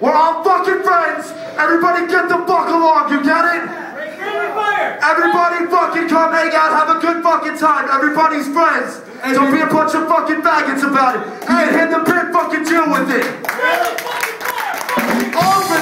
We're all fucking friends. Everybody get the fuck along, you get it? Everybody fucking come hang out, have a good fucking time. Everybody's friends. Don't be a bunch of fucking faggots about it. You can hit the pit, fucking deal with it. Over